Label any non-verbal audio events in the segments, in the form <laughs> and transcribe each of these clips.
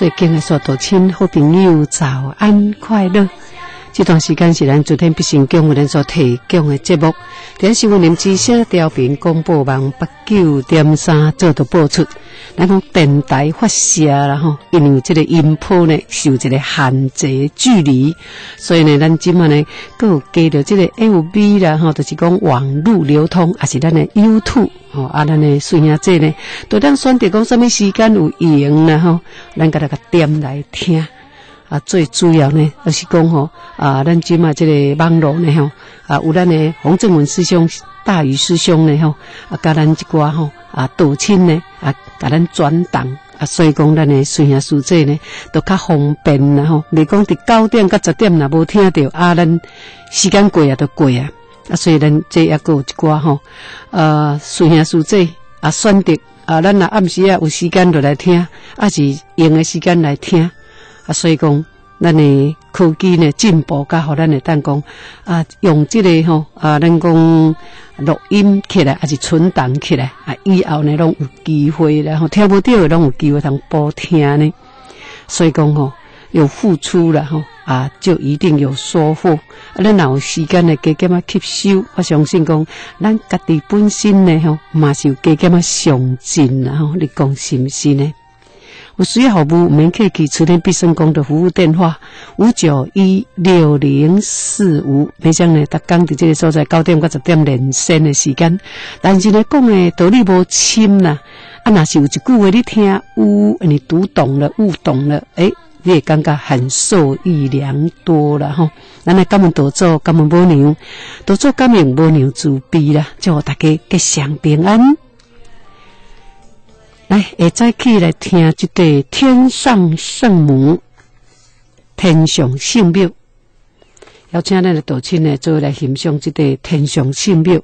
最近的所有亲好朋友早安快乐。这段时间是咱昨天必胜宫为咱所提供的节目。电视新闻之声调频广播网八九点三做的播出。咱讲电台发射啦吼，因为这个音波呢受这个限制距离，所以呢，咱今晚呢，有加着这个 LV 啦吼，就是讲网络流通，也是咱的 YouTube 吼，啊，咱的孙亚这呢，都当选择讲什么时间有闲啦吼，咱甲那个点来听。啊，最主要呢，就是讲吼，啊，咱今嘛这个网络呢吼，啊，有咱的洪正文师兄、大禹师兄呢吼，啊，甲咱一寡吼，啊，道亲呢，啊，甲咱转档，啊，所以讲咱的孙兄师姐呢，都较方便啦吼。未讲伫九点到十点若无听到，啊，咱时间过啊都过啊，啊，所以咱这也有一寡吼，呃，孙兄师姐啊，选择啊，咱若暗时啊有时间就来听，啊是用的时间来听。啊，所以讲，咱的科技呢进步，甲互咱的当讲啊，用这个吼啊，咱讲录音起来，还是存档起来啊，以后呢拢有机会，然后听不到拢有机会通播听呢。所以讲吼，有付出了吼啊，就一定有收获。啊，咱有时间呢，加减啊吸收，我相信讲，咱家己本身呢吼，嘛是有加减啊上进啊吼，你讲是毋是呢？有需要服务，免客气。慈天必胜宫的服务电话五九一六零四五。每想呢，逐工伫这个所在九点到十点连线的时间。但是呢，讲的道理无深啦。啊，若是有一句话你听有，你读懂了，悟懂了，诶，你会感觉很受益良多了吼。咱来感恩多做，感恩母娘，多做感恩母娘慈悲啦，祝大家吉祥平安。来，下再起来听一个天上圣母、天上圣庙，邀请咱的道亲呢，做来欣赏这个天上圣庙。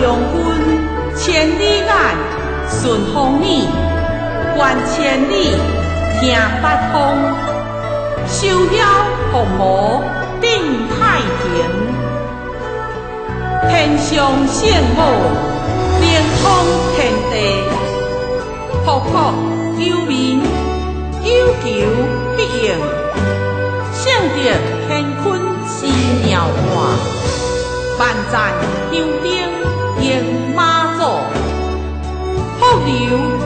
将军千里眼，顺风耳，观千里听八方，修了伏魔定太平，天上圣母。灵通天地，福福幽冥，有求必应。圣德乾坤是妙化，万赞香灯迎马祖，福流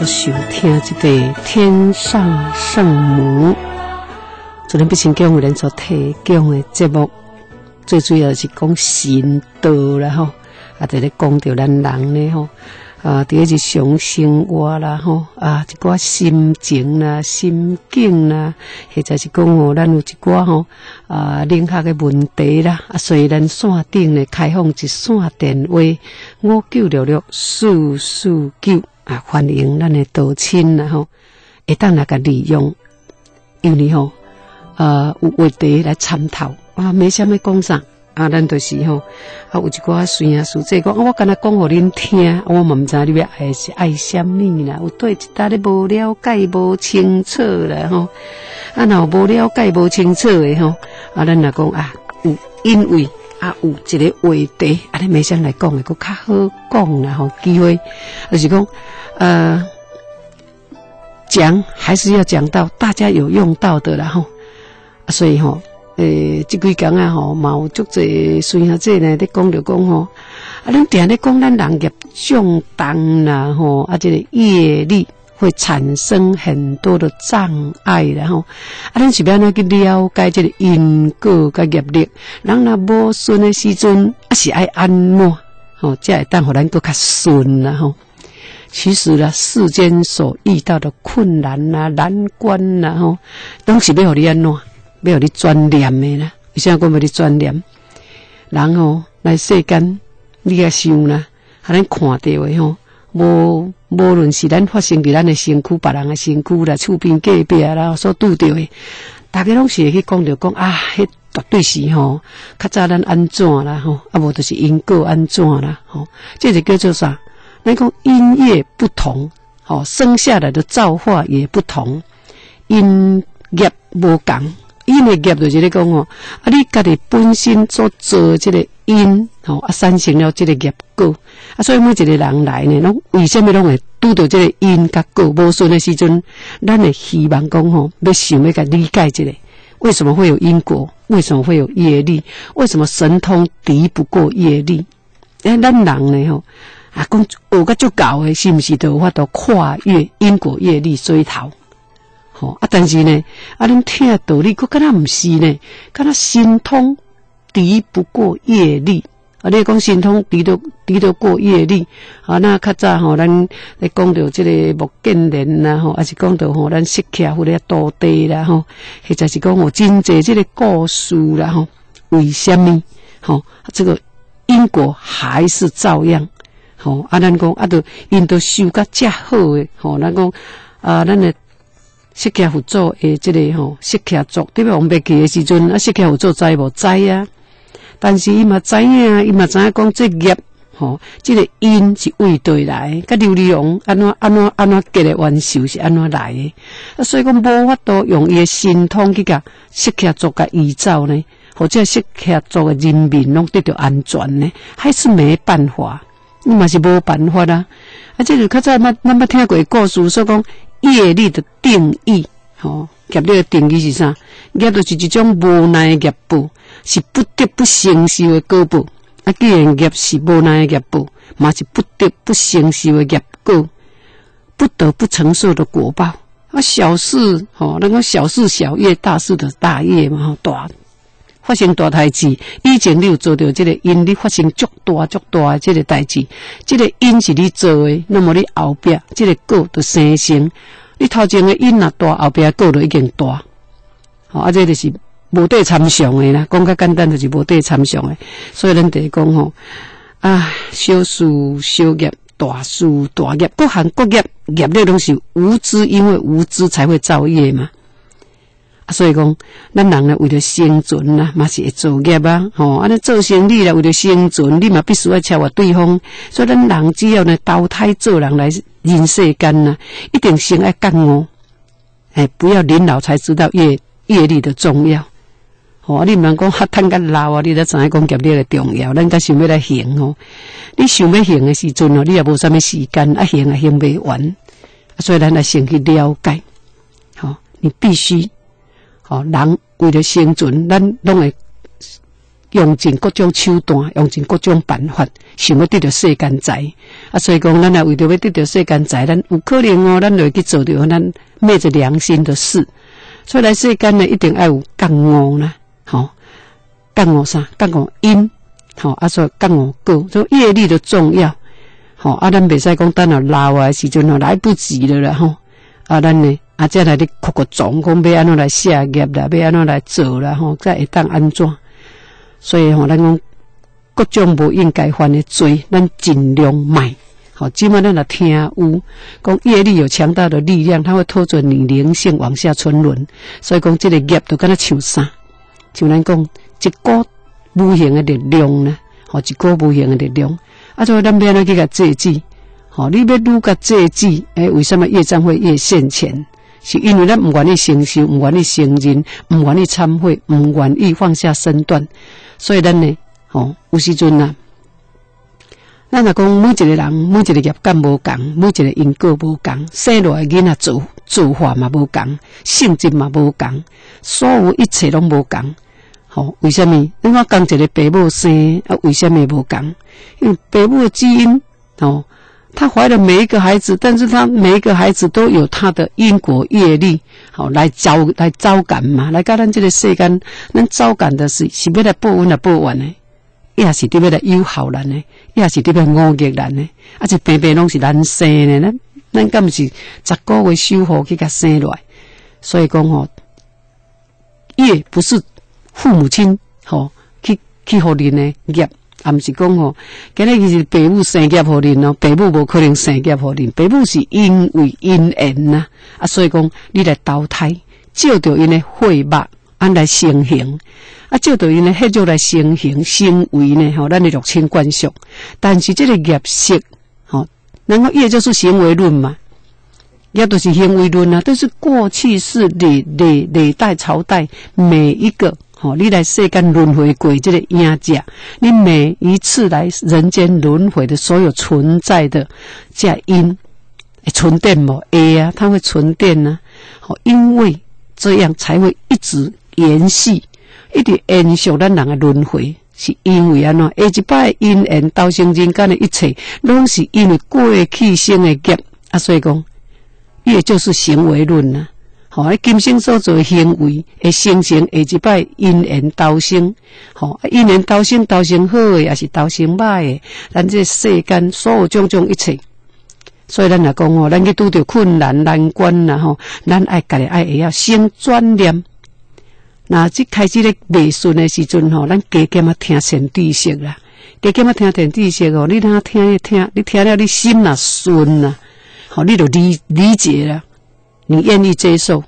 所收听这个《天上圣母》，昨天不行，给我们所提供的节目，最主要是讲神道啦吼，啊，在咧讲到咱人呢吼。啊，第二日常生活啦，吼。啊，一寡心情啦、心境啦，或者是讲哦，咱有一寡吼啊，领学嘅问题啦，啊，所以咱线顶咧开放一线电话五九六六四四九。啊，欢迎咱的道亲啦，吼，会当来个利用，因为吼呃有话题来参透。啊，没啥物讲啥。啊，咱就是吼，啊，有一寡孙啊叔姐讲，啊我敢若讲互恁听，我嘛毋知你要爱是爱什么啦，有对一搭咧无了解无清楚啦吼，啊，若无了解无清楚诶吼，啊，咱若讲啊，有因为啊有一个话题，啊，你每想来讲诶，佫较好讲啦吼，机会，就是讲呃，讲还是要讲到大家有用到的啦吼，啊，所以吼。诶，即几工啊吼，嘛有足济孙下姐呢，咧讲着讲吼，啊，恁定咧讲咱人业重重啦吼，啊，即个业力会产生很多的障碍，然后啊，恁是要安怎去了解即个因果甲业力，人若无顺的时阵，啊是爱安怎吼，才会当互咱搁较顺啦吼。其实啦，世间所遇到的困难啦、难关啦吼，拢是要互你安怎。要你专念的啦，为啥讲要你专念？人吼来世间，你也想啦，啊，咱看到的吼，无无论是咱发生伫咱的身躯，别人的身躯啦，厝边隔壁啦，所拄着的，大家拢是会去讲着讲啊，迄绝对是吼，较早咱安怎啦吼，啊无就是因果安怎啦吼，这就叫做啥？咱讲因业不同，吼，生下来的造化也不同，因业无共。因的业就是咧讲哦，啊，你家己本身所做即个因，吼啊，产生了即个业果，啊，所以每一个人来呢，拢为什么拢会拄到即个因甲果无顺的时阵，咱会希望讲吼，要想要甲理解一个，为什么会有因果？为什么会有业力？为什么神通敌不过业力？诶，咱人呢吼，啊，讲学个足够的，是毋是都有法度跨越因果业力水头？吼啊！但是呢，啊，恁听道理，佫敢若毋是呢？敢若心通敌不过业力啊！你讲神通敌得敌得过业力啊？那较早吼，咱来讲到即个木建人啦，吼，还是讲到吼，咱释迦或者道地啦，吼，或者是讲吼，真济即个故事啦，吼，为什么？吼，这个因果还是照样，吼啊！咱讲啊，都因都修甲遮好诶，吼，咱讲啊，咱诶。释迦佛祖诶，即个吼，释迦族对别王别去诶时阵，啊，释迦佛祖在无知啊？但是伊嘛知影，伊嘛知影讲这业吼，即个因是为对来，甲琉璃王安怎安怎安怎结诶冤仇是安怎来诶？啊，所以讲无法度用伊诶神通去甲释迦族甲移走呢，或者释迦族诶人民拢得到安全呢，还是没办法，你嘛是无办法啦。啊，即个较早嘛咱捌听过故事，说讲。业力的定义，吼，业力的定义是啥？业就是一种无奈的业报，是不得不承受的果报。啊，既然业是无奈的业报，嘛是不得不承受的业果，不得不承受的果报。啊，小事，吼，那个小事小业，大事的大业嘛，吼，大发生大代志，以前你有做到这个因，你发生足大足大这个代志，这个因是你做的，那么你后边这个果就生成。你头前的因啊大，后边果就已经大。好，啊，这就是无对参详的啦。讲较简单就是无对参详的。所以咱得讲吼，啊，小事小业，大事大业，各行各业业力拢是无知，因为无知才会造业嘛。啊所以讲，咱人呢为了生存呐，嘛是会做业啊，吼，啊，尼做生意啦，为了生存，你嘛必须要超越对方。所以咱人只要呢投胎做人来人世间呐，一定先爱干哦，哎，不要年老才知道业业力的重要。哦，你毋能讲哈趁个老啊，你才知影讲业力的重要。咱才想要来行哦，你想要行的时阵哦，你也无啥物时间啊行啊行未完。所以咱来先去了解，好，你必须。哦，人为了生存，咱拢会用尽各种手段，用尽各种办法，想要得到世间财。啊，所以讲，咱也为着要得到世间财，咱有可能哦，咱会去做着咱昧着良心的事。所以来世间呢，一定要有觉悟啦，吼，觉悟啥？觉悟因，吼，啊，所以觉悟果，就业力的重要。吼，啊，咱袂使讲等到老啊时阵哦，来不及了啦，吼。啊，咱呢，啊，再来咧哭个状，讲要安怎来下业啦，要安怎来做啦，吼，再会当安怎？所以吼，咱讲各种无应该犯的罪，咱尽量卖。好，起码咱来听有讲业力有强大的力量，它会拖着你灵性往下沉沦。所以讲，这个业都跟他像啥？就咱讲一股无形的力量呢？吼，一股无形的力量。啊，所以咱免安怎去甲制止？吼，你要愈甲制止？诶，为什么业障会越现前？是因为咱唔愿意承受，唔愿意承认，唔愿意忏悔，唔愿意放下身段。所以咱呢，吼，有时阵呐，咱若讲每一个人，每一个业感无共，每一个因果无共，生落来囡仔做做法嘛无共，性质嘛无共，所有一切拢无共。吼，为什么？你看讲一个爸母生啊，为什么无共？因为爸母的基因，吼。他怀了每一个孩子，但是他每一个孩子都有他的因果业力，好来招来招感嘛，来跟咱这个世间，咱招感的是是要来报恩来报完呢，也是特别来友好人呢，也是特别恶逆人呢，而且平平拢是咱生的呢，咱敢毋是十个月修好去甲生来，所以讲吼，业不是父母亲吼去去互恁的业。啊，毋是讲吼，今日是爸母生劫互恁咯，爸母无可能生劫互恁，爸母是因为因缘呐，啊，所以讲你来投胎，照着因的血脉，安来成形，啊，照着因的血肉来成形，成为呢，吼，咱的六亲关属，但是这个业色，吼，然后业就是行为论嘛，也都是行为论啊，都是过去式历历历代朝代每一个。哦，你来世间轮回过这个影者，你每一次来人间轮回的所有存在的这因，存电无会啊，它会存电呢。好，因为这样才会一直延续，一直延续咱人的轮回，是因为安怎？下一摆因缘到生人间的一切，拢是因为过去生的劫啊，所以讲，也就是行为论呢。吼，今生所做行为会形成下一摆因缘道生，吼，因缘道生道生好诶，也是道生歹诶。咱这世间所有种种一切，所以咱来讲吼，咱去拄着困难难关啦吼，咱爱家己爱会要先转念。那即开始咧未顺诶时阵吼，咱加减啊听先知识啦，加减啊听先知识哦，你通听一听，你听了你心若顺啦，吼，你就理理解啦。你愿意接受，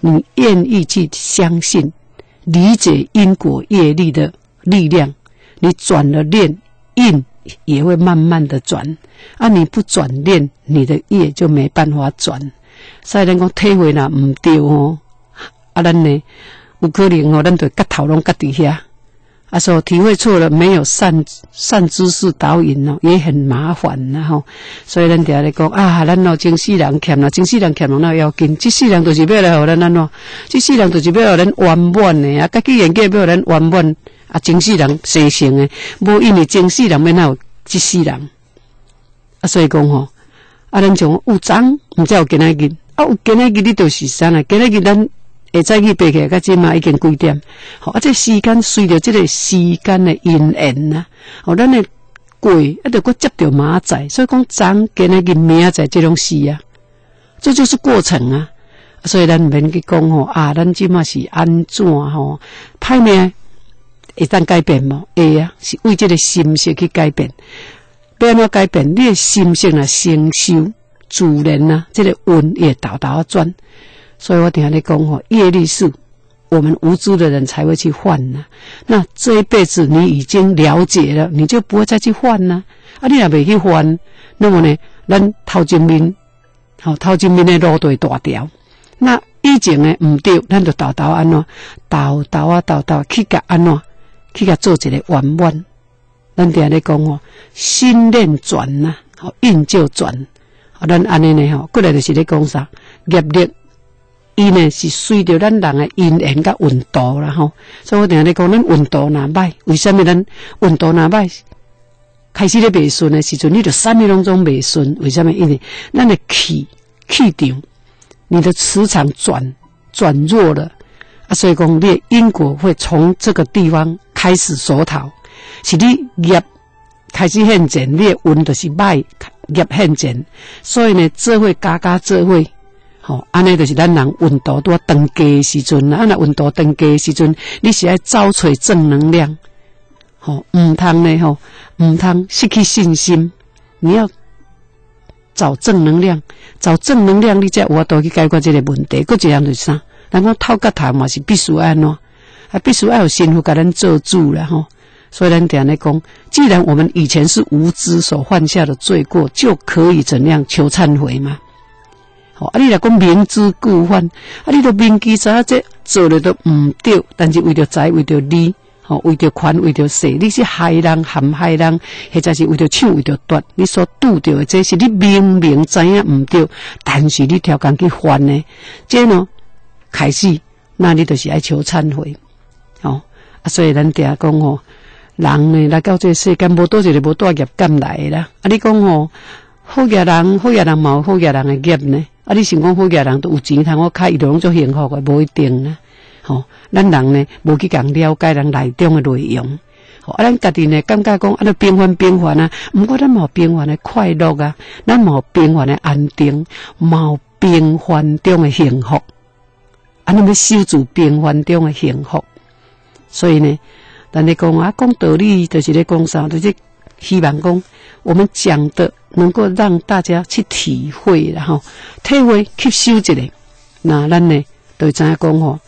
你愿意去相信、理解因果业力的力量，你转了念，印也会慢慢的转。啊，你不转念，你的业就没办法转。所以咱讲体会啦，唔对哦。啊，咱呢有可能哦，咱对夹头拢夹底下。啊，说体会错了，没有善善知识导引哦，也很麻烦呐吼。所以咱底下来讲啊，咱哦，真世人欠了，真世人欠了那要紧，这世人就是要来互咱安怎？这世人就是要互咱圆满的啊，家己演给要互咱圆满啊，真世人生成的，无因为真世人要哪有这世人啊，所以讲吼，啊，咱从有章，毋知有今仔日，啊，有今仔日你就是啥啊？今仔日咱。会再去爬起来，甲即嘛已经几点？好，啊，这时间随着这个时间的因缘呐，哦，咱的过一直搁接着马仔，所以讲昨今日明仔这种事啊，这就是过程啊。所以咱免去讲吼啊，咱即嘛是安怎吼？歹命会当改变无？会啊，是为这个心性去改变。要安怎改变？你的心性啊，成熟自然啊，这个运也倒倒转。所以我等下你讲哦，业力是我们无知的人才会去换呢。那这一辈子你已经了解了，你就不会再去换呢。啊，你也未去换，那么呢，咱头前面，好头前面的路对大条。那以前呢唔对，咱就倒倒安怎，倒倒啊倒倒去甲安怎，去甲做一个圆满。咱等下你讲哦，心念转呐，好运就转。啊，咱安尼呢吼，过来就是咧讲啥业力。伊呢是随着咱人的因缘甲运度啦吼，所以我定咧讲，咱运度若歹，为什么咱运度若歹？开始咧未顺的时阵，你就啥物拢总未顺，为什么？因为咱的气气场，你的磁场转转弱了啊，所以讲你因果会从这个地方开始索讨，是你业开始现前，你的运就是歹业现前，所以呢，这会加加这会。吼，安尼就是咱人运动拄啊登基时阵，啊那运动登基时阵，你是爱找取正能量，吼，毋通呢吼，毋通失去信心，你要找正能量，找正能量，你才有法度去解决这个问题。搁一样就是啥？咱讲透甲头嘛是必须安怎，啊必须要有心福甲咱做主了吼。所以咱点来讲，既然我们以前是无知所犯下的罪过，就可以怎样求忏悔嘛？吼，啊！你若讲明知故犯，啊！你都明知影这做了都毋对，但是为着财，为着利，吼，为着权，为着势，你是害人陷害人，或者是为着抢，为着夺，你所拄着的，这是你明明知影毋对，但是你挑工去犯呢？这呢，开始，那你就是爱求忏悔，吼！啊！所以咱定讲吼，人呢来到这世间，无多一个无多业感来啦。啊！你讲吼，好业人，好业人冇好业人的业呢？啊！你想讲好家人都有钱，通我开伊就拢做幸福个，无一定啦。吼，咱人呢无去共了解人内中的内容。吼，啊，咱家己呢感觉讲啊，那变幻变幻啊，毋过咱冇变幻的快乐啊，咱冇变幻的安定，冇变幻中的幸福。啊，你要守住变幻中的幸福。所以呢，咱你讲啊，讲道理就是咧讲啥，就是希望讲我们讲的。能够让大家去体会，然后体会吸收一下。那咱呢，就知影讲吼，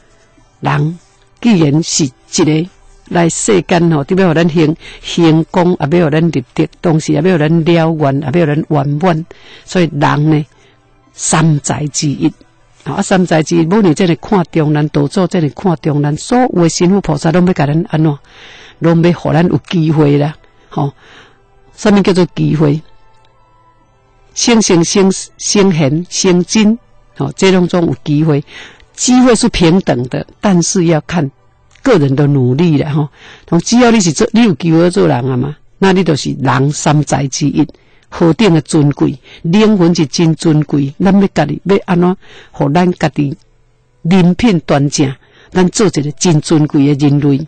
人既然是一个来世间吼，特别互咱行行功，也要互咱立德，同时也要互咱了愿，也要互咱圆满。所以人呢，三才之一啊，三才之一，无你这里看中咱，多做这里看中咱，所有的神佛菩萨拢要甲咱安怎，拢要互咱有机会啦。吼，什么叫做机会？先行先先贤先精，哦，这种中有机会，机会是平等的，但是要看个人的努力了哈。从只要你是做，你有机会做人啊嘛，那你就是人三才之一，何等的尊贵，灵魂是真尊贵。咱要家己要安怎，互咱家己人品端正，咱做一个真尊贵的人类，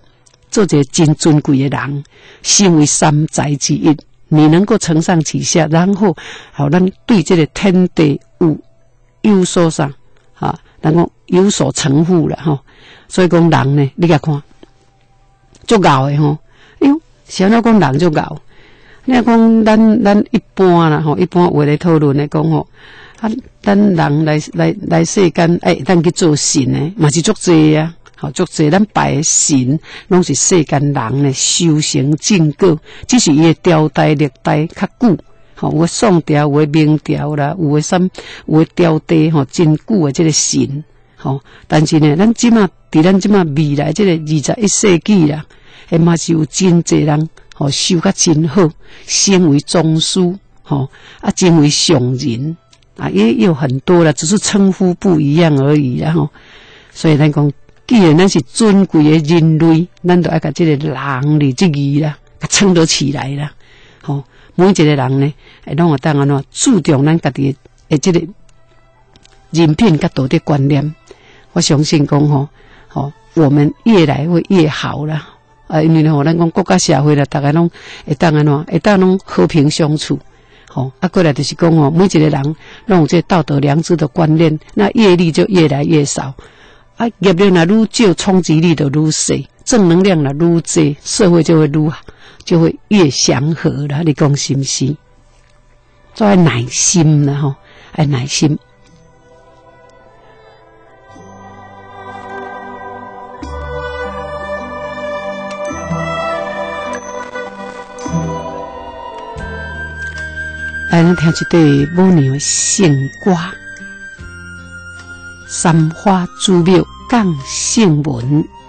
做一个真尊贵的人，成为三才之一。你能够承上启下，然后好咱对这个天地有有所上，啊，能够有所成负了哈。所以讲人呢，你甲看，足够的吼。哟，想要讲人足够。你讲咱咱一般啦吼，一般话来讨论来讲吼，啊，咱人来来来世间，哎，咱去做神呢，嘛是足济啊。好，足济咱拜神，拢是世间人呢修行正果，只是伊诶朝代历代较久，吼，有诶宋朝，有诶明朝啦，有诶什，有诶朝代吼，真久诶即个神，吼，但是呢，咱即马伫咱即马未来即个二十一世纪啦，诶嘛是有真济人吼修甲真好，身为宗师，吼，啊，成为上人，啊，也有很多啦，只是称呼不一样而已，然后，所以咱讲。既然咱是尊贵的人类，咱都爱甲这个人哩这个啦，撑得起来啦。吼，每一个人呢，会拢有当安怎注重咱家己的这个人品甲道德观念。我相信讲吼，吼，我们越来会越好啦。啊，因为吼，咱讲国家社会啦，大家拢会当安怎，会当拢和平相处。吼，啊，过来就是讲吼，每一个人拢有这道德良知的观念，那业力就越来越少。啊，业力若愈少，冲击力就愈细，正能量若愈多，社会就会愈就会越祥和了。你讲是不是？做爱耐心了吼，爱耐心。来，咱听一对母牛献瓜。三花珠庙讲圣文。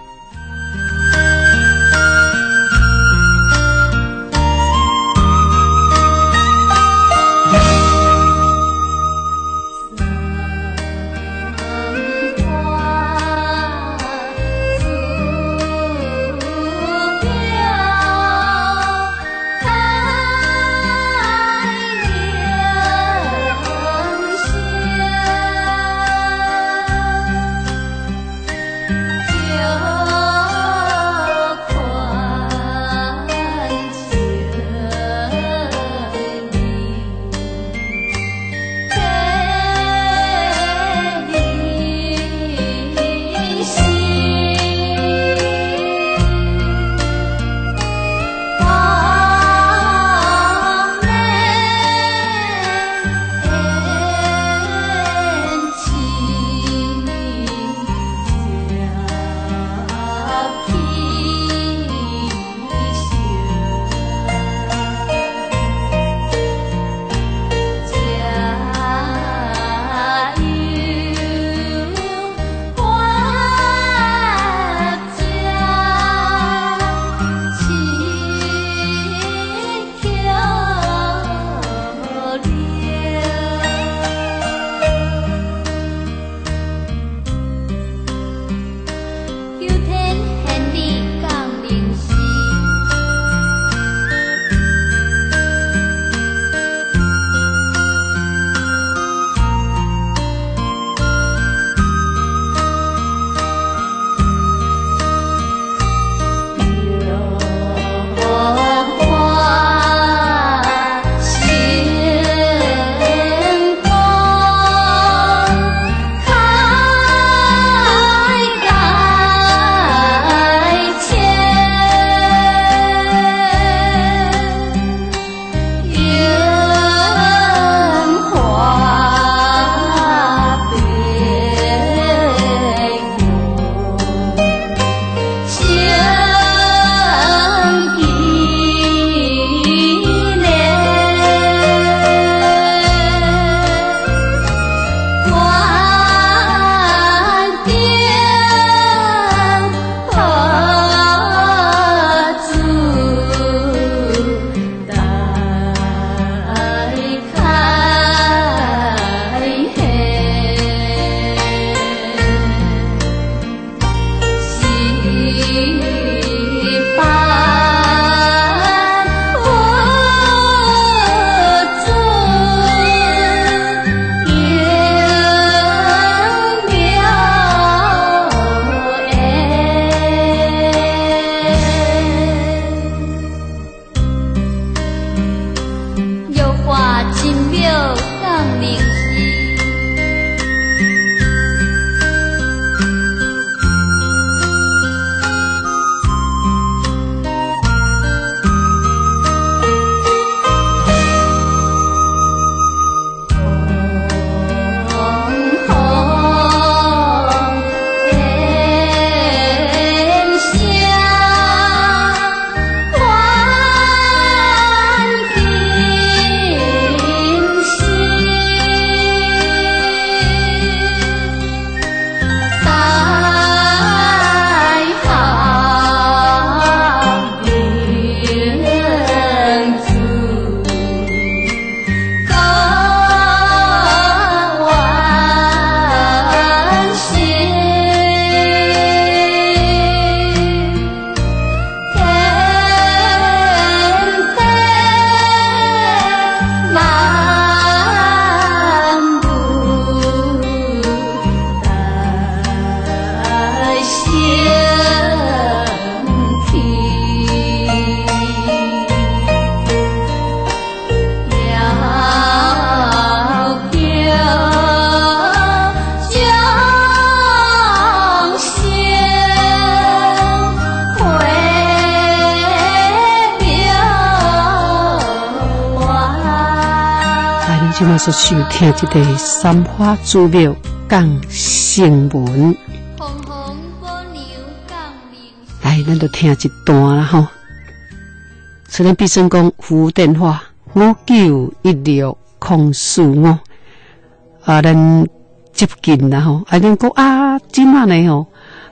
今晚所收听一个三花祖庙讲新闻，来，咱就听一段啦吼。虽然必胜讲服务电话五九一六空四五，啊，咱接近啦吼，啊，咱讲啊，今晚呢吼，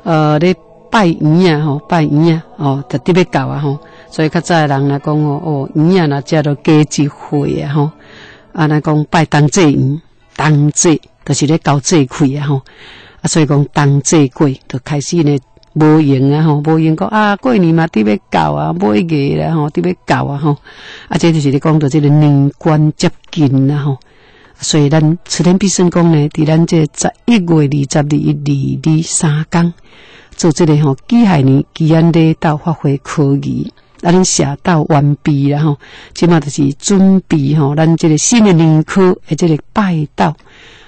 呃，咧拜年啊吼，拜年啊，哦，就特别到啊吼，所以较早的人来讲哦，哦，年啊若食到加一岁啊吼。啊，咱讲拜冬至，冬至就是咧交节开啊吼，啊，所以讲冬至过就开始呢无闲啊吼，无闲讲啊过年嘛伫要到啊，买月啦吼，伫要到啊吼，啊，这就是咧讲到这个年关接近啦吼，所以咱此天必胜讲呢，伫咱这十一月二十二日二二三工做这个吼，机械年基安咧到发挥科技。咱，恁写到完毕了吼，即码就是准备吼，咱即个新的年科，诶，即个拜道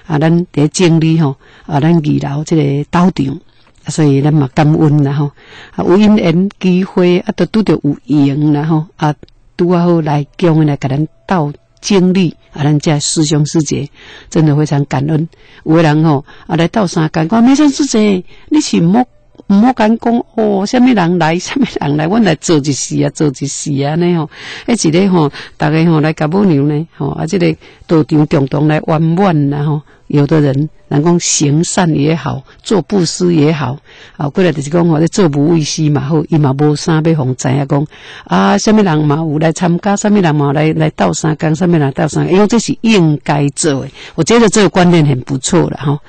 啊，咱伫整理吼，啊，咱二楼即个道场，所以咱嘛感恩啦吼，啊，有因缘机会啊，都拄着有缘啦吼，啊，拄啊好来叫来甲咱道整理啊，咱这师兄师姐真的非常感恩。有个人吼啊，来道三讲，讲没生师姐，你是莫。毋好敢讲哦，虾米人来，虾米人来，阮来做一事啊，做一事啊，呢吼，迄一个吼，逐个吼来甲母娘呢，吼啊，即个道场共同来圆满啦吼。有的人人讲行善也好，做布施也好，啊，过来就是讲吼，咧做无畏施嘛好，伊嘛无啥要互知影讲啊，虾米人嘛有来参加，虾米人嘛来来斗三工，虾米人斗三，因为这是应该做诶。我觉得这个观念很不错了哈，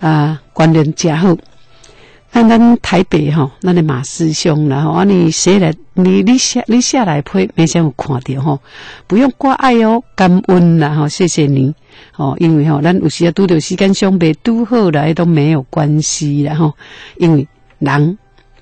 啊，观念加好。看咱台北吼，咱的马师兄啦吼，啊你写来，你你下你下来配，没想有看到吼，不用挂碍哦，感恩啦吼，谢谢你哦，因为吼，咱有时啊拄着时间相别拄好来都没有关系啦吼，因为人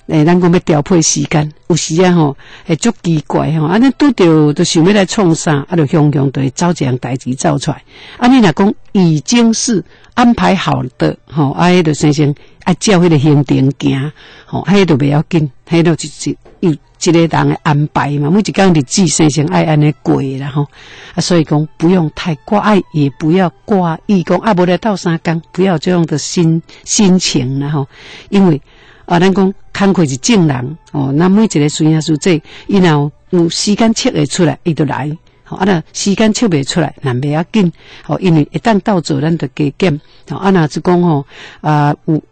诶，咱讲要调配时间，有时啊吼，会足奇怪吼，啊你拄着就想要来创啥，啊就雄雄对走这样代志走出来，啊你若讲已经是安排好的吼，啊迄就先生。啊，照迄个行程行，吼，迄个都袂要紧，迄都是有一个人的安排嘛。每一工日子生生爱安尼过啦，吼。啊，所以讲不用太挂碍，也不要挂意讲啊，无来斗三工，不要这样的心心情啦，吼。因为啊，咱讲工课是正人哦，那每一个孙啊叔这，伊若有时间切会出来，伊就来。啊，那时间测袂出来，那袂要紧。吼，因为一旦到做，咱就加减。啊，那是讲吼啊有。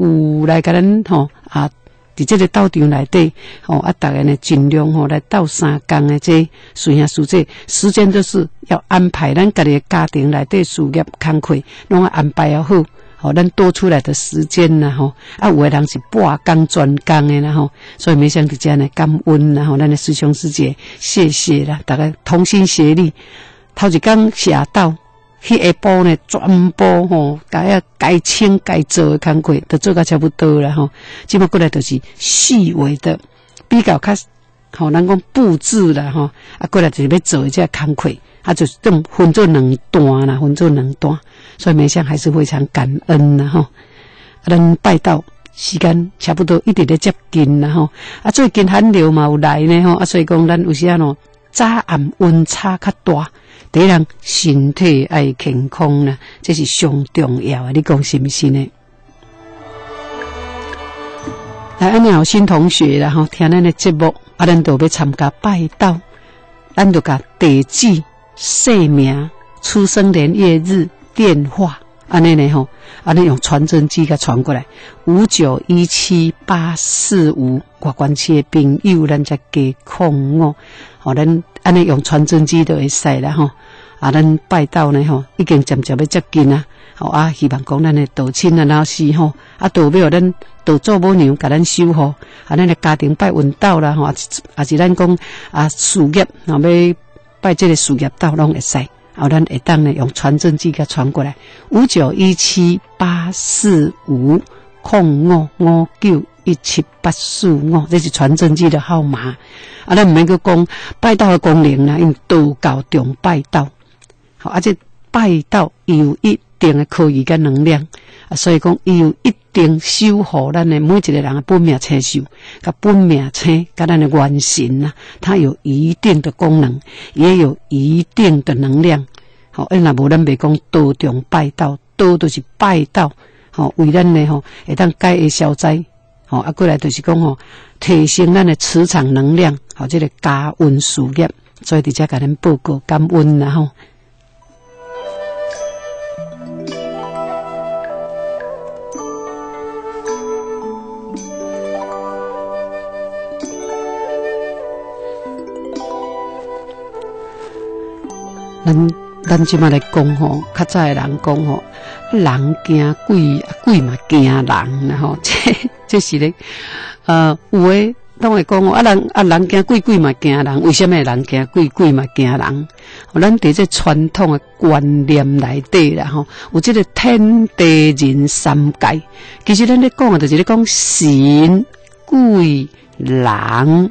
有来甲咱吼啊，伫即个道场内底吼啊，逐个呢尽量吼来斗三工的这顺下事这时间都是要安排咱家己家庭内底事业工课，拢要安排好，吼咱多出来的时间呐吼啊，有的人是半工全工的啦吼，所以没想伫遮呢感恩啦吼，咱的师兄师姐谢谢啦，大家同心协力，头一工写到。迄下晡呢，全部吼，该啊该清该做的工课都做甲差不多了吼。即摆过来就是细微的比较较吼，咱讲布置啦吼，啊过来就是要做一下工课，啊就这分做两段啦，分做两段，所以梅香还是非常感恩啦吼。咱拜到时间差不多一直咧接近啦吼，啊最近寒流嘛有来呢吼，啊所以讲咱有时啊喏，早暗温差较大。第一人身体爱健康呢，这是上重要的。你讲是不是呢？来，安尼有新同学然后听咱的节目，啊，咱都要参加拜道，咱就甲地址、姓名、出生年月日、电话，安尼呢吼，安尼用传真机甲传过来，五九一七八四五，我关切朋友，咱才加控哦。好，咱安尼用传真机都会使啦吼。啊，咱拜道呢吼，已经渐渐要接近啊。吼啊，希望讲咱的道亲啊、老师吼，啊道庙咱道祖母娘甲咱守护，啊，咱的家庭拜运道啦吼，啊是咱讲啊事业，啊要拜这个事业道拢会使。好，咱会当呢用传真机甲传过来，五九一七八四五空五五九一七八四五，这是传真机的号码。啊，咱毋免去讲拜道的功能啦，因道教重拜道，好，而且拜道有一定的科技跟能量，啊，所以讲有一定修护咱的每一个人的本命车寿，甲本命车，甲咱的元神呐，它有一定的功能，也有一定的能量，吼，因若无咱袂讲道重拜道，道都是拜道，吼，为咱的吼会当解会消灾，吼，啊过来就是讲吼，提升咱的磁场能量，吼，即个加温事业，所以伫遮甲咱报告感恩啦吼。咱咱即马来讲吼，较早诶人讲吼，人惊鬼，啊鬼嘛惊人啦吼。这 <laughs> 这是咧，呃，有诶拢会讲哦，啊人啊人惊鬼，鬼嘛惊人。为什么人惊鬼，鬼嘛惊人？咱伫这传统诶观念内底啦吼，有即个天地人三界。其实咱咧讲诶，就是咧讲神、鬼、人，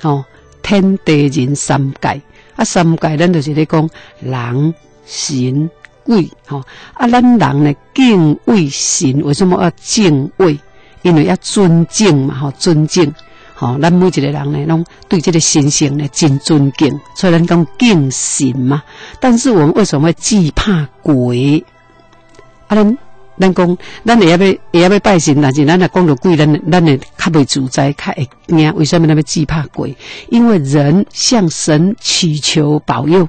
吼，天地人三界。啊，三界咱就是咧讲人、神、鬼，吼啊，咱人呢敬畏神，为什么要敬畏？因为要尊敬嘛，吼尊敬，吼咱每一个人呢，拢对这个神性呢真尊敬，所以咱讲敬神嘛。但是我们为什么会惧怕鬼？啊，咱。咱讲，咱也要也要拜神，但是咱若讲到鬼，咱咱会较袂自在，较会惊。为什么那么惧怕鬼？因为人向神祈求保佑，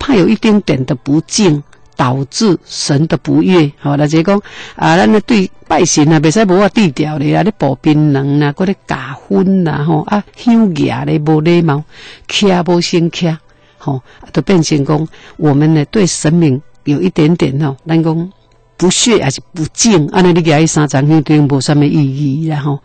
怕有一丁点的不敬，导致神的不悦。好，那就讲啊，咱对拜神啊，袂使无啊低调咧啊，咧薄槟榔啦，嗰啲假婚啦，吼啊，香牙咧无礼貌，徛无先徛，吼，都变成讲我们呢对神明有一点点吼，咱讲。不屑还是不敬，安尼你讲伊三张香对无什么意义，然后，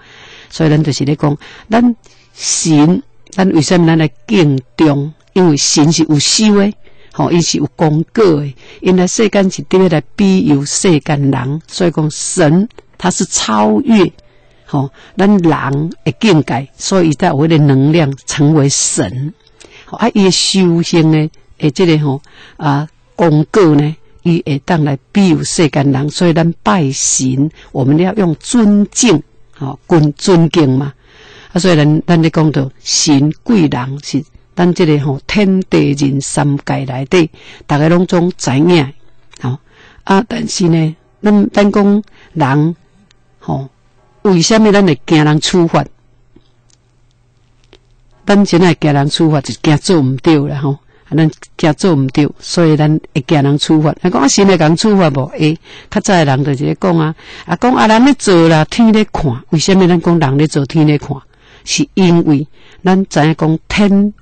所以咱就是咧讲，咱神，咱为什么咱来敬重？因为神是有修诶，吼，伊是有功过诶。因为世间是伫来比有世间人，所以讲神他是超越，吼，咱人诶境界，所以伊才有迄个能量成为神。啊，伊修行诶，诶，即个吼啊功过呢？伊会当来庇佑世间人，所以咱拜神，我们要用尊敬，吼，尊尊敬嘛。啊，所以咱咱咧讲到神贵人是咱这个吼天地人三界内底，大家拢总知影，吼啊。但是呢，咱咱讲人，吼，为什么咱会惊人处罚？咱真系惊人处罚，就惊做毋对啦，吼。啊咱惊做毋对，所以咱会惊人处罚。啊讲啊，神会讲处罚无？诶，较早的人就是咧讲啊，啊讲啊，人咧做啦，天咧看。为什么咱讲人咧做，天咧看？是因为咱知影讲天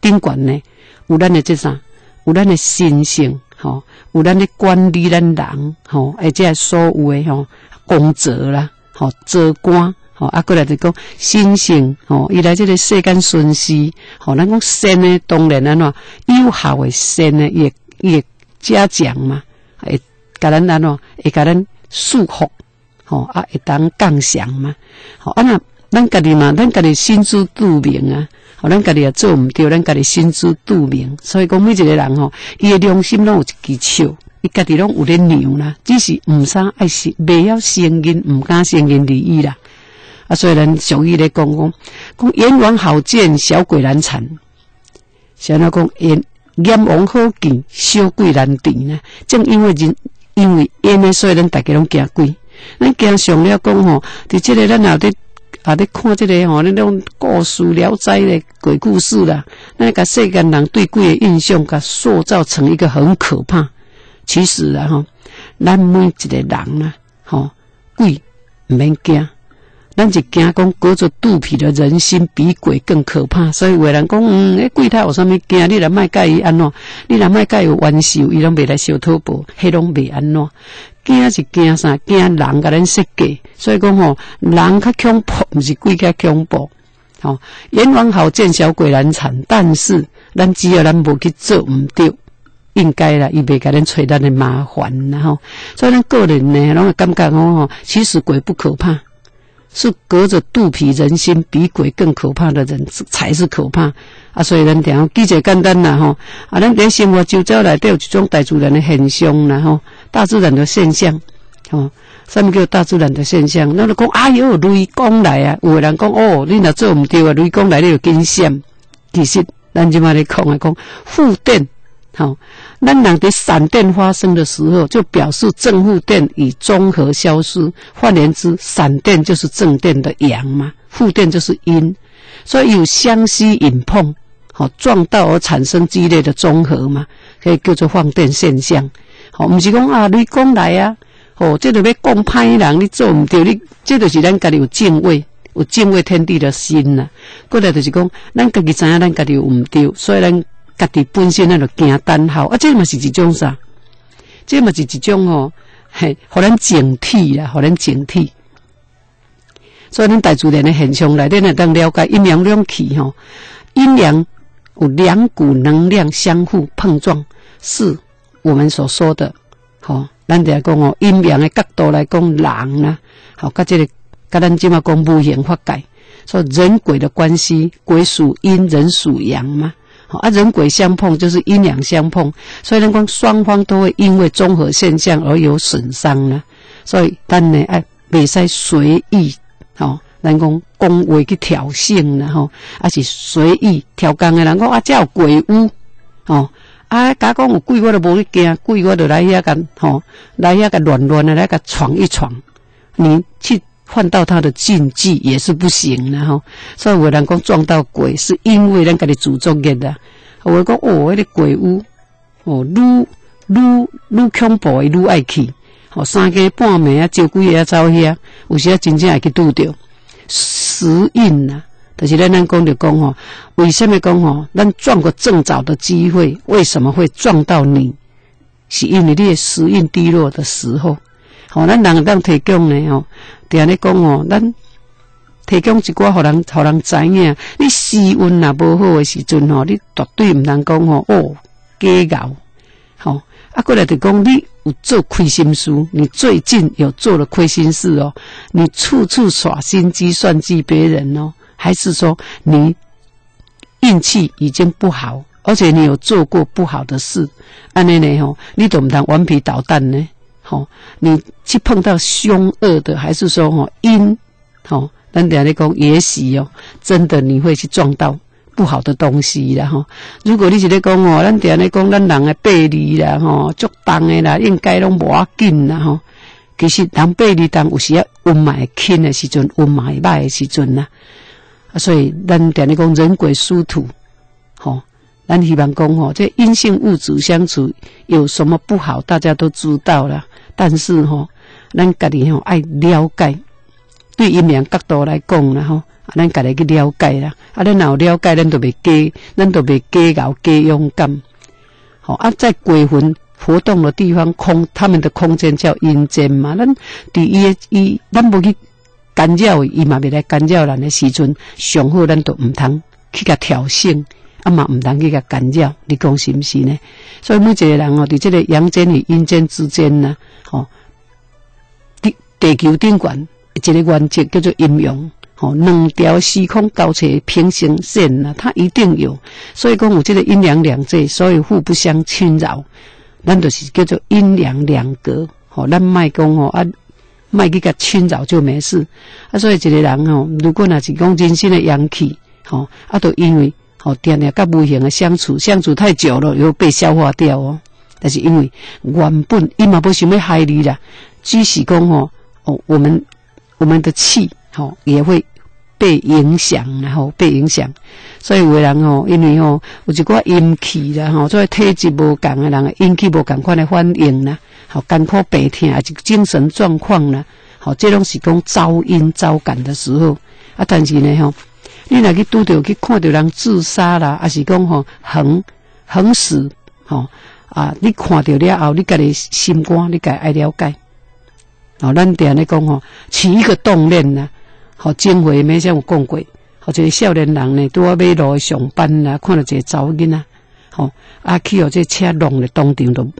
顶悬呢，有咱诶即啥？有咱诶神性，吼，有咱咧管理咱人，吼，而且所有诶吼？工作啦，吼？做官。吼，啊，过来就讲心性，吼，伊来即个世间顺序，吼，咱讲善呢，当然安怎？有效诶善呢，也也加强嘛，会甲咱安怎，会甲咱束缚，吼，啊，会当共享嘛，吼，啊那咱家己嘛，咱家己心知肚明啊，吼，咱家己也做毋对，咱家己心知肚明，所以讲每一个人吼，伊诶良心拢有一支手，伊家己拢有咧量啦，只是毋啥爱是袂晓承认，毋敢承认利益啦。啊，所以咱俗语咧讲讲，讲阎王好见，小鬼难缠。像那讲阎阎王好见，小鬼难缠呢。正因为人因为冤呢，所以咱大家拢惊鬼。咱惊上了讲吼，伫即个咱后伫把你看这个吼，那种故事《聊斋》的鬼故事啦，那个世间人对鬼的印象，甲塑造成一个很可怕。其实啊，吼，咱每一个人啊，吼鬼毋免惊。咱就惊讲隔着肚皮的人心比鬼更可怕，所以有人讲，嗯，那鬼太有啥物惊？你若卖介伊安怎？你若卖介有冤仇，伊拢袂来小偷报，迄拢袂安怎？惊是惊啥？惊人甲咱设计，所以讲吼，人较恐怖，毋是鬼较恐怖。吼，阎王好见，小鬼难缠。但是咱只要咱无去做毋对，应该啦，伊袂甲咱找咱的麻烦然后，所以咱个人呢，拢会感觉讲吼，其实鬼不可怕。是隔着肚皮，人心比鬼更可怕的人才是可怕啊！所以咱讲，记者简单啦吼，啊，咱在生活周遭内都有一种大自然的现象啦吼，大自然的现象吼，什么叫大自然的现象？那就讲，哎哟，雷公来啊！有人讲，哦，你若做唔对啊，雷公来你就惊险。其实咱即马咧讲啊，讲负电好，咱人在闪电发生的时候，就表示正负电已综合消失。换言之，闪电就是正电的阳嘛，负电就是阴，所以有相吸引碰，好撞到而产生激烈的综合嘛，可以叫做放电现象。好，不是讲啊，你讲来啊，哦，这个要讲歹人，你做唔对，你这就是咱家己有敬畏，有敬畏天地的心呐。过来就是讲，咱家己知影，咱家己有唔对，所以咱。家己本身那个惊单好，啊，这嘛是一种啥？这嘛是一种哦，嘿，互咱警惕啦，互咱警惕。所以，咱大自然的现象来，咱来当了解阴阳两气吼，阴阳有两股能量相互碰撞，是我们所说的。吼，咱来讲哦，阴阳的角度来讲，人啦，好，甲这个，甲咱即嘛讲无形法界，说人鬼的关系，鬼属阴，人属阳嘛。啊，人鬼相碰就是阴阳相碰，所以人讲双方都会因为综合现象而有损伤呢。所以咱呢，哎，未使随意，吼，人讲讲话去挑衅呢，吼，啊是随意挑工的人讲啊，有鬼屋，吼，啊，假讲有鬼我都无去惊，鬼我就来遐个，吼，来遐个乱乱的来个闯一闯，你去。换到他的禁忌也是不行的哈，所以有人讲撞到鬼，是因为人家的祖宗业的。我讲哦，那个鬼屋哦，愈愈愈恐怖，愈爱去。哦，三更半暝啊，招鬼啊走遐，有时啊真正会去拄着时运呐。但是咱咱讲就讲吼，为什么讲吼，咱撞个正早的机会，为什么会撞到你？是因为你的时运低落的时候。哦，咱人当提供呢哦，定咧讲哦，咱提供一寡互人，互人知影，你时运若无好诶时阵吼，你绝对毋通讲吼哦计较，吼啊过来就讲你有做亏心事，你最近有做了亏心事哦，你处处耍心机算计别人哦，还是说你运气已经不好，而且你有做过不好的事，安尼呢吼，你都毋通顽皮捣蛋呢？好，你去碰到凶恶的，还是说吼阴？吼，咱等下讲也许哦，真的你会去撞到不好的东西啦哈。如果你是咧讲哦，咱等下讲咱人的背离啦吼，足重的啦，应该拢无要紧啦吼。其实人背离当有时啊温霾轻的时阵，温霾歹的时阵呐。所以咱等下讲人鬼殊途，吼。咱希望讲吼，这阴性物质相处有什么不好，大家都知道了。但是吼，咱家己吼爱了解，对阴阳角度来讲啦吼，咱家己去了解啦。啊，咱若有了解，咱都袂假，咱都袂假傲假勇敢。好啊，在鬼魂活动的地方，空他们的空间叫阴间嘛。咱第一伊，咱无去干扰伊嘛，袂来干扰咱的时阵，上好咱都毋通去甲挑衅，啊嘛毋通去甲干扰。你讲是毋是呢？所以每一个人哦，伫这个阳间与阴间之间呢。吼，地地球顶管一个原则叫做阴阳，吼，两条时空交切平行线呐，它一定有。所以讲有这个阴阳两界，所以互不相侵扰，咱就是叫做阴阳两隔。吼，咱卖讲吼啊，卖去甲侵扰就没事。啊，所以一个人吼，如果若是讲人生的阳气，吼，啊，都因为哦，天天甲无形的相处，相处太久了，又被消化掉哦。但是因为原本伊嘛不想要害你啦，只是讲吼哦，我们我们的气吼也会被影响，然后被影响。所以有人吼，因为吼有一寡阴气啦吼，所以体质无同的人，阴气无同款的反应啦，好艰苦白天啊，就精神状况啦，好这种是讲遭阴遭感的时候啊。但是呢吼，你若去拄着去看到人自杀啦，还是讲吼横横死吼。啊！你看到了后，你家己心肝，你家爱了解。哦，咱定咧讲吼，起一个动念呐，好，经回没像有讲过，或者少年人呢，拄啊马路上班啦，看到一个查某囡仔，吼，啊去哦，这车弄咧当场都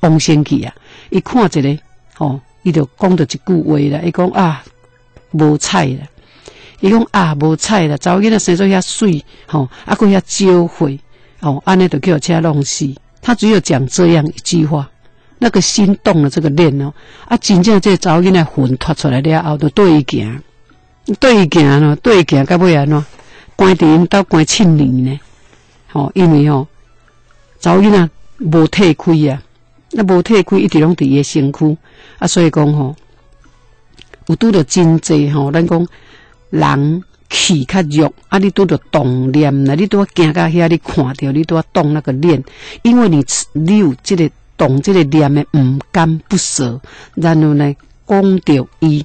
往先去啊！伊看一个，吼，伊就讲着一句话啦，伊讲啊，无彩啦，伊讲啊，无彩啦，查某囡仔生做遐水，吼，啊佫遐娇慧，哦，安尼就叫车弄死。他只有讲这样一句话，那个心动了这个念哦，啊，真正这早囡仔魂脱出来了后，就对伊行，对伊行咯，对伊行到尾安怎？关伫因兜关七年呢？吼，因为吼，查某囡仔无退开啊，那无退开一直拢伫伊诶身躯啊，所以讲吼，有拄着真济吼，咱讲人气较弱啊，你拄着动念啦，你拄啊行到遐，你看着你拄啊动那个念，因为你你有即个动即个念诶，毋甘不舍，然后呢讲着伊，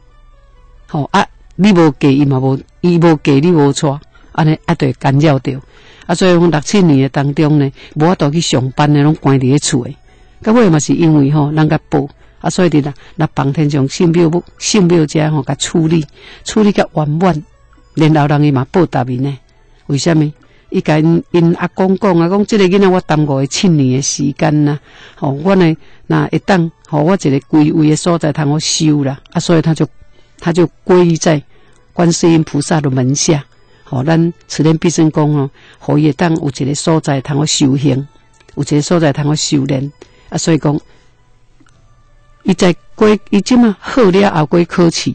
吼啊，你无给伊嘛无，伊无给你无错，安尼啊，对干扰着。啊，所以讲六七年诶当中呢，无法度去上班诶，拢关伫咧厝诶。到尾嘛是因为吼，人甲报啊，所以伫啦，那帮天将性庙不性庙遮吼，甲处理处理甲圆满，然后人伊嘛报答伊呢。为虾米？伊甲因因阿公讲啊，讲即个囡仔我耽误诶七年诶时间呐。吼，我呢那会当吼我一个归位诶所在，通我修啦。啊，所以他就他就归依在观世音菩萨的门下。吼，咱慈莲必胜宫哦，可以当有一个所在，通我修行，有一个所在，通我修炼。啊，所以讲，伊在过，伊即嘛好了后过考试，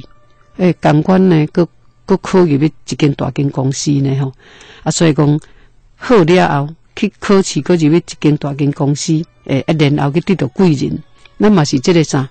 诶，监管呢，佮佮考入去一间大间公司呢吼。啊，所以讲好了后去考试，佮入去一间大间公司，诶，啊，然后去得到贵人，那嘛是即个啥？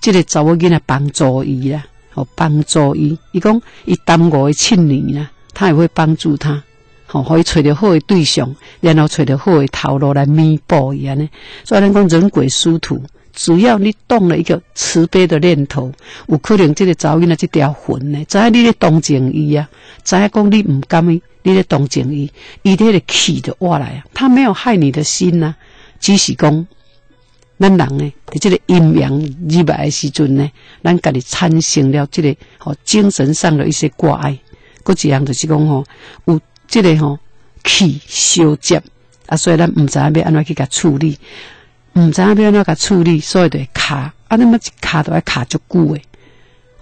即个查某囡仔帮助伊啦，吼，帮助伊。伊讲伊耽误诶七年啦。他也会帮助他，吼，可以找到好的对象，然后找到好的头路来弥补伊安尼。所以咱讲人鬼殊途，只要你动了一个慈悲的念头，有可能这个遭遇呢，这条魂呢，知影你咧同情伊啊，知影讲你唔甘伊，你咧同情伊，伊这个气就挖来啊。他没有害你的心呐，只是讲咱人呢，在这个阴阳入来的时阵呢，咱家己产生了这个吼精神上的一些挂碍。搁一样就是讲吼，有即个吼气消积啊，所以咱毋知影要安怎去甲处理，毋知影要安怎甲处理，所以就会卡啊，那么一卡都要卡足久诶。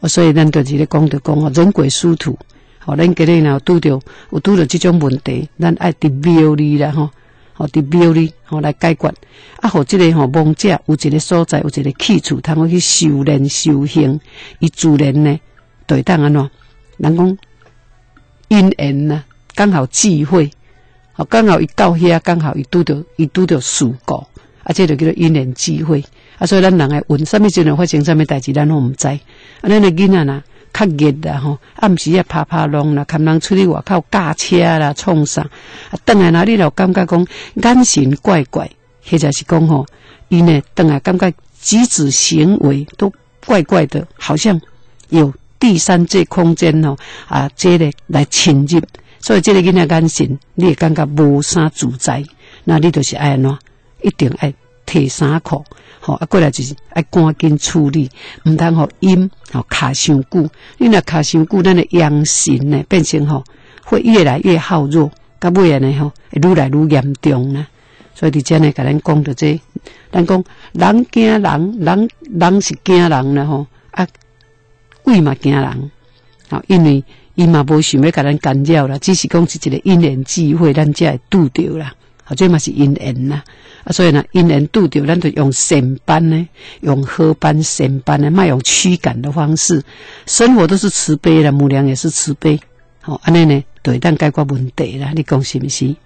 所以咱就是咧讲着讲吼，人鬼殊途，吼，咱今日若拄着有拄着即种问题，咱爱伫庙里啦吼，吼伫庙里吼来解决，啊，互即个吼亡者有一个所在，有一个去处，通去修炼修行，伊自然呢，会当安怎？人讲。因缘呐，刚好聚会，哦，刚好伊到遐，刚好伊拄着伊拄着事故，啊，这就叫做因缘聚会。啊，所以咱人诶问，什么时阵发生什么代志，咱拢毋知。啊，咱诶囡仔呐，较热啦吼，暗时啊拍拍浪啦，看人出去外口驾车啦，创啥？啊，等下哪里就感觉讲眼神怪怪，或者是讲吼，伊呢等下感觉举止行为都怪怪的，好像有。第三界空间哦，啊，这个来侵入，所以这个囡仔眼神，你会感觉无啥自在，那你就是爱安怎，一定爱提衫裤，吼啊，过来就是爱赶紧处理，毋通互阴吼卡伤久，你若卡伤久，咱的阳神呢变成吼会越来越耗弱，到尾安尼吼会愈来愈严重呢。所以伫遮呢，甲咱讲到这，咱讲人惊人，人人是惊人呢吼啊。鬼嘛惊人，好，因为伊嘛无想要甲咱干扰啦，只是讲是一个因缘机会，咱才会拄着啦，好，这嘛是因缘啦，啊，所以呢，因缘度掉，咱就用善班呢，用好班善班呢，卖用驱赶的方式，生活都是慈悲的，母娘也是慈悲，好，安尼呢，对但解决问题啦，你讲是不是？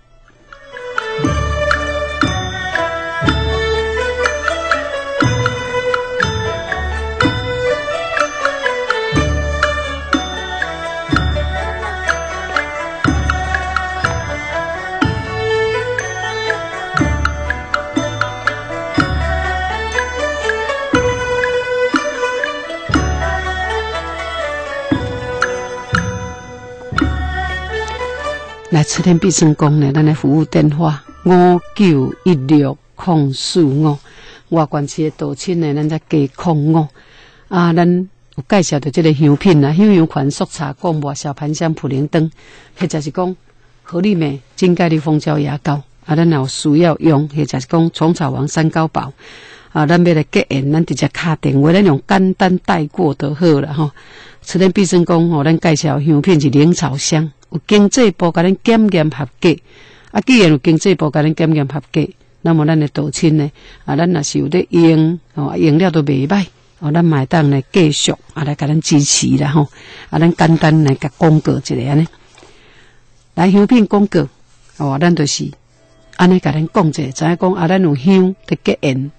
来，慈天必胜宫呢，咱的服务电话五九一六空四五，外关市的道亲呢，咱再加空五啊，咱有介绍的这个香品啊，香油款速茶、广末小盘香、普灵灯，或者是讲合力美、金钙的蜂胶牙膏啊，咱有需要用，或者是讲虫草王三高宝啊，咱要来结缘，咱直接卡电话，咱用简单带过就好了哈。慈天必胜宫哦，咱介绍香片是灵草香。有经济部甲咱检验合格，啊，既然有经济部甲咱检验合格，那么咱的道亲呢，啊，咱若是有咧用，哦，用了都袂歹，哦，咱买当来继续啊来甲咱支持啦吼，啊，咱简单来甲广告一下安尼，来香品广告，哦，咱就是安尼甲恁讲者，知影讲啊，咱有香的结缘，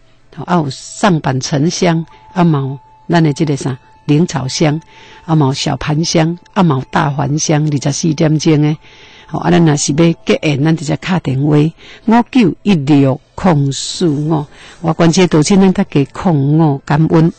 啊有上板沉香，啊毛咱的即个啥灵草香，啊毛小盘香，啊毛大环香，二十四点钟诶。好，啊咱若是要结缘，咱直接敲电话五九一六空四五，我关切多请咱大家空五感恩。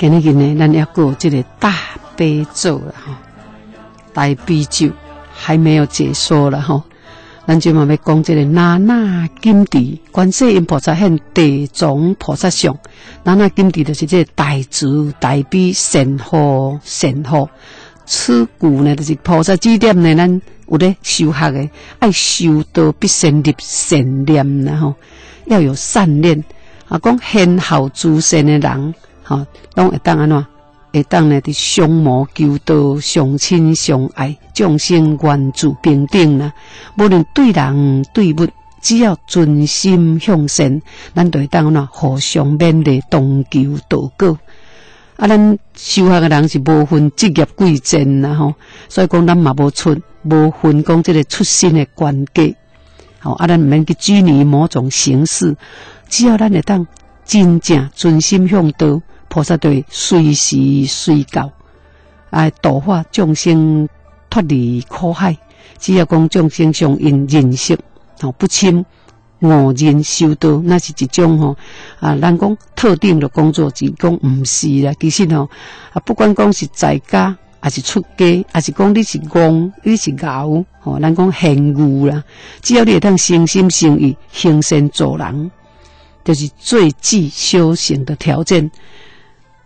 今日呢，咱要过这个大悲咒了哈，大悲咒还没有解说了哈，咱就嘛要讲这个那那金地观世音菩萨现地藏菩萨像，那那金地就是这大慈大悲善护善护，此故呢就是菩萨指点呢，咱有咧修学的，爱修道必先立善念然后要有善念啊，讲贤孝诸善的人。吼，拢会当安怎？会当呢？伫相摩求道，相亲相爱，众生愿助平等啦。无论对人对物，只要存心向善，咱就会当安怎？互相勉励，同求道果。啊，咱修学嘅人是无分职业贵贱啦，吼。所以讲，咱嘛无出，无分讲即个出身嘅关系。吼，啊，咱毋免去拘泥某种形式，只要咱会当真正存心向道。菩萨对随时随教，啊，度化众生脱离苦海。只要讲众生上因认识，吼不侵恶人修道，那是一种吼啊。咱讲特定的工作，只讲毋是啦。其实吼啊，不管讲是在家，还是出家，还是讲你是公，你是牛，吼，咱讲贤愚啦。只要你会当诚心诚意行善助人，就是最具修行的条件。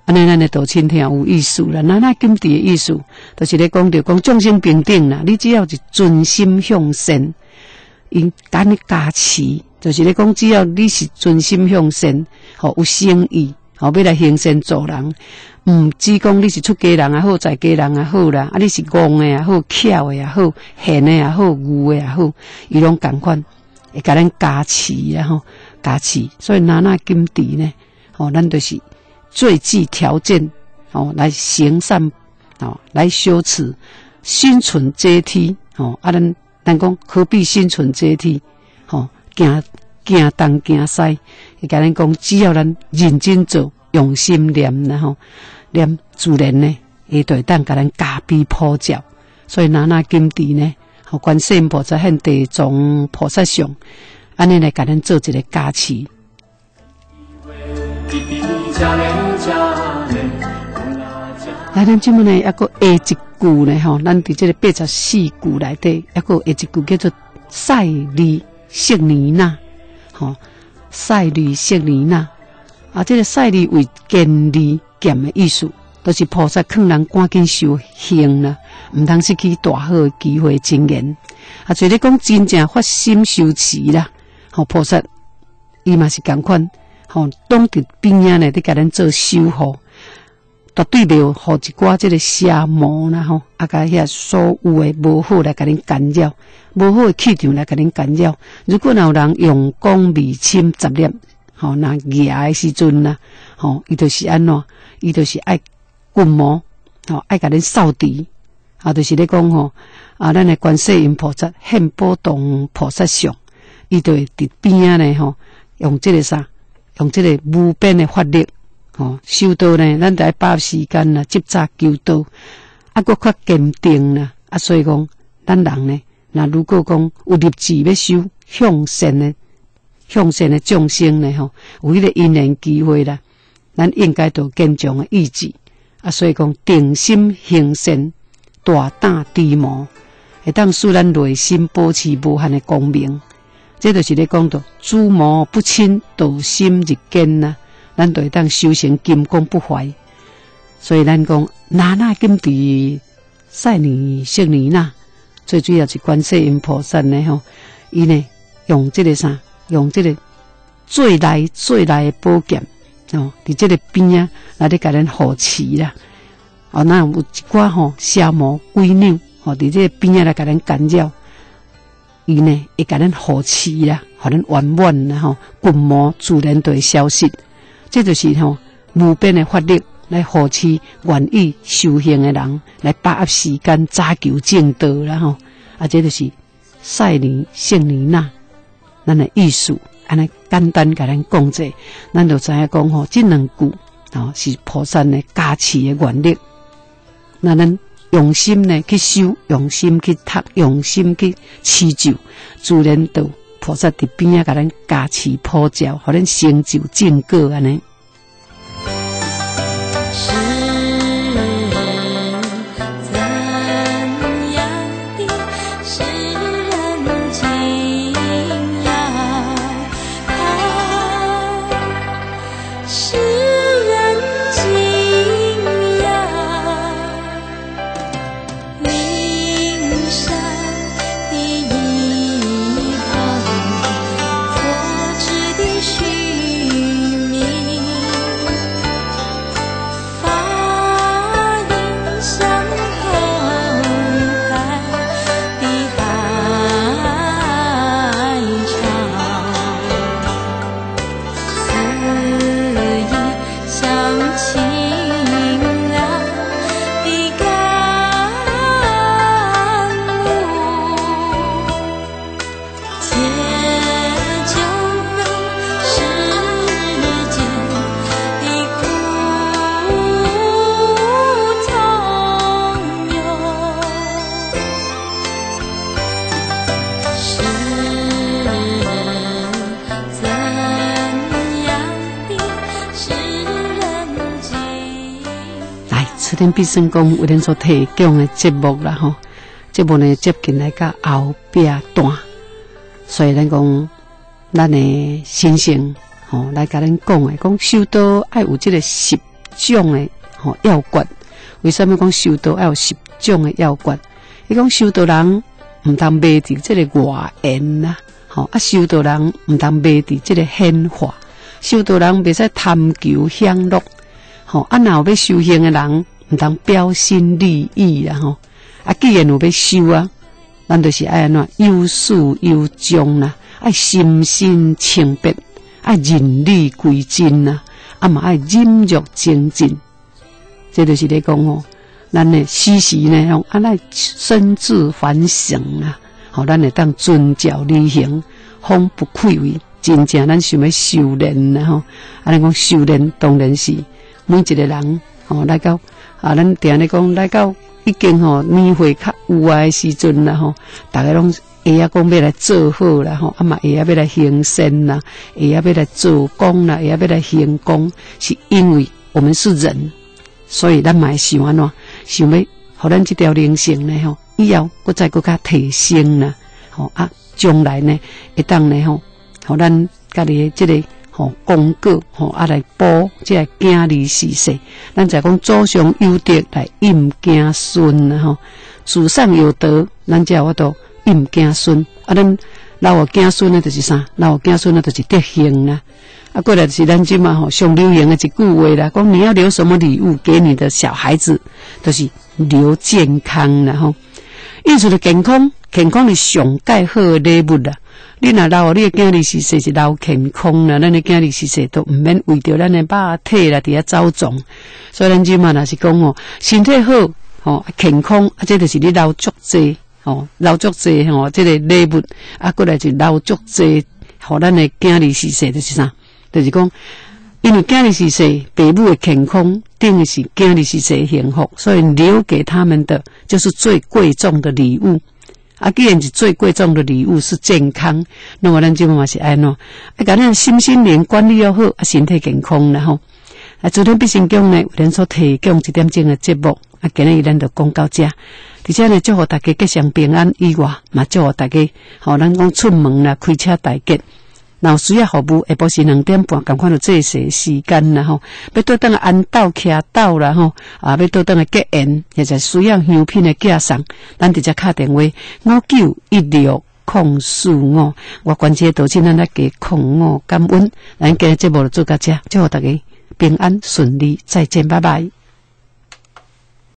安尼，咱的道亲听有意思啦。那那金地的意思，就是咧讲着讲众生平等啦。你只要是专心向善，因甲你加持，就是咧讲只要你是专心向善，吼有诚意，吼要来行善助人，毋只讲你是出家人也好，在家人也好啦，啊你是戆的也好，巧的也好，贤的也好，愚的也好，伊拢共款会甲咱加持啊吼，加持。所以那那金地呢，吼咱就是。最具条件哦，来行善哦，来修持心存阶梯哦。啊，咱咱讲何必心存阶梯？哦，行行东行西，伊甲咱讲，只要咱认真做，用心念，然后念自然呢，伊会当甲咱加倍普照。所以拿那金地呢，哦，观世音菩萨现地藏菩萨像，安尼来甲咱做一个加持。来，咱即么呢？一个下一句呢？吼，咱伫这个八十四句内底，一个下一句叫做“赛利色尼娜”，吼，“赛利色尼娜”啊，这个“赛利”为坚利剑的意思，都是菩萨劝人赶紧修行啦，毋通失去大好的机会经验。啊，所以讲真正发心修持啦，吼，菩萨伊嘛是共款。吼，当伫边仔呢，伫甲咱做修护，绝对袂有互一寡即个邪魔啦吼，啊，甲遐所有诶无好来甲恁干扰，无好诶气场来甲恁干扰。如果若有人用功未侵杂念，吼，那野诶时阵啦，吼，伊就是安怎？伊就是爱棍魔，吼，爱甲恁扫地，啊，就是咧讲吼，啊，咱诶观世音菩萨现波动菩萨像，伊就会伫边仔呢吼，用即个啥？用这个无边的法力，吼，修道呢，咱得把握时间啦，积扎求道，啊，搁较坚定啦，啊，所以讲，咱人呢，那如果讲有立志要修向善的、向善的众生呢，吼，有迄个因缘机会啦，咱应该都坚强的意志，啊，所以讲定心行善，大胆低魔，会当使咱内心保持无限的光明。这就是咧讲到诸魔不侵，道心日坚呐，咱就会当修行金刚不坏。所以咱讲哪哪金地赛尼圣尼那，最主要是观世音菩萨呢吼，伊呢用这个啥，用这个最来最来的宝剑哦，伫这个边啊，来咧甲咱护持啦。哦，那有一寡吼邪魔鬼鸟，吼伫这个边啊来甲咱干扰，伊呢会甲咱护持啦，互咱圆满啦吼，群魔自然都会消失。这就是吼无边的法力来护持愿意修行的人，来把握时间早求正道啦吼。啊，这就是赛尼圣尼那，咱的意思，安尼简单甲咱讲者，咱就知影讲吼，这两句吼是菩萨的加持的原力。那咱用心呢去修，用心去读，用心去持咒，自然道菩萨伫边啊，甲咱加持普照，互咱成就正果安尼。必胜讲为恁所提供的节目啦吼，节目呢接近来个后边段，所以咱讲咱的先生吼来甲恁讲的，讲修道爱有即个十种的吼要诀。为什么讲修道爱有十种的要诀？伊讲修道人毋通昧伫即个外缘啦，吼啊修道人毋通昧伫即个显化，修道人袂使贪求享乐，吼啊若有要修行的人。毋通标新立异啊吼！啊，既然有要修啊，咱就是爱安怎有始有终啦，爱心心清白，爱仁义归真呐，啊嘛爱忍辱精进。这就是咧讲吼，咱呢时时呢用安尼深自反省啊，好，咱会当遵照履行，方不愧为真正咱想要修炼呐吼。啊，咱讲修炼当然是每一个人吼来到。啊，咱定咧讲来到已经吼年岁较有爱时阵啦吼，大家拢会啊讲要来做好啦吼，啊嘛会啊要来行善啦，会啊要来做功啦，会啊要来行功，是因为我们是人，所以咱嘛想安怎想要，互咱这条灵性呢吼，以后搁再搁较提升啦，吼啊，将来呢会当呢吼，互咱家己这个。吼，功果吼，啊来补即个经儿事世，咱就讲祖上有德来应惊孙啦吼，祖上有德，咱才有法度应子孙。啊，咱老有惊孙呢，就是啥？老有惊孙呢，就是德行啦。啊，过来是咱即嘛吼，上流行的一句话啦，讲你要留什么礼物给你的小孩子，都是留健康啦吼。意思的健康，健康是上盖好的礼物啦。你若老，你的囝儿是说是老健康啦，咱的囝儿是说都毋免为着咱的肉体啦，伫遐走状。所以咱即嘛若是讲哦，身体好哦，健康啊，这就是你老足济哦，老足济吼，这个礼物啊，过来就老足济，互咱的囝儿是说就是啥？就是讲，因为囝儿是说父母的健康，等于是囝儿是说幸福，所以留给他们的就是最贵重的礼物。啊，既然是最贵重的礼物是健康，那么咱即嘛是安咯，啊，甲咱心心连管理要好，啊，身体健康然后，啊，昨天必胜宫呢，为咱所提供一点钟的节目，啊，今日咱就讲到这，而且呢，祝福大家吉祥平安以外，嘛祝福大家，好，咱讲出门啦，开车大吉，然后需要服务，下晡是两点半，赶快就这些时间啦吼。要倒等安道徛到啦吼，啊，要倒等个结缘，或者需要香品的寄送，咱直接敲电话五九一六空四五，我关节都请咱来给空五感恩，咱今日节目就做到这，祝福大家平安顺利，再见，拜拜。